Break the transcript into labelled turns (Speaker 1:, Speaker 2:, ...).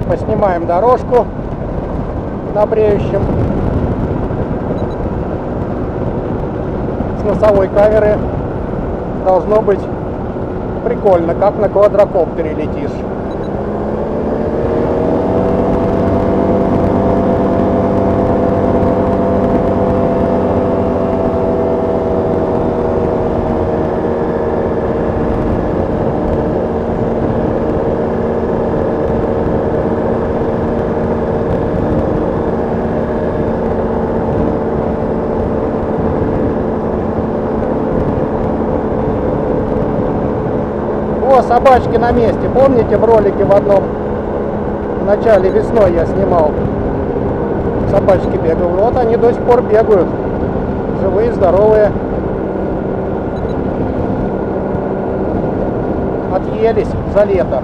Speaker 1: Поснимаем дорожку на бреющем. С носовой камеры должно быть прикольно, как на квадрокоптере летишь. Собачки на месте. Помните в ролике в одном в начале весной я снимал? Собачки бегают. Вот они до сих пор бегают. Живые, здоровые. Отъелись за лето.